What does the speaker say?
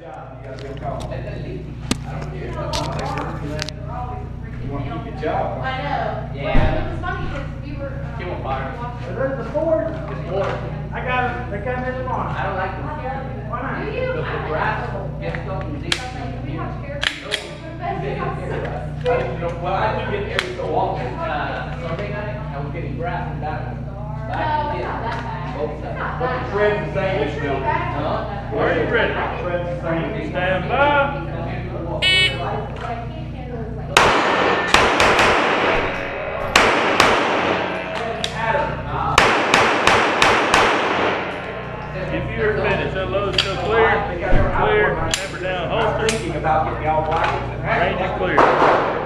Job. I don't care. You to keep your job? I know. Yeah. It was funny we were. uh, Give 'em fire. walking- There's the Ford. It's water. I got it, they come in tomorrow. I don't like them. Why not? The don't grass gets something deep. We have didn't know, well, I do get every so often, uh, Sunday night, I was getting grass in that one. No, it's not that bad. Fred is in this building. Huh? Where is Stand by. If you're finished, that load's still clear. Clear. Never down holster. Range is clear.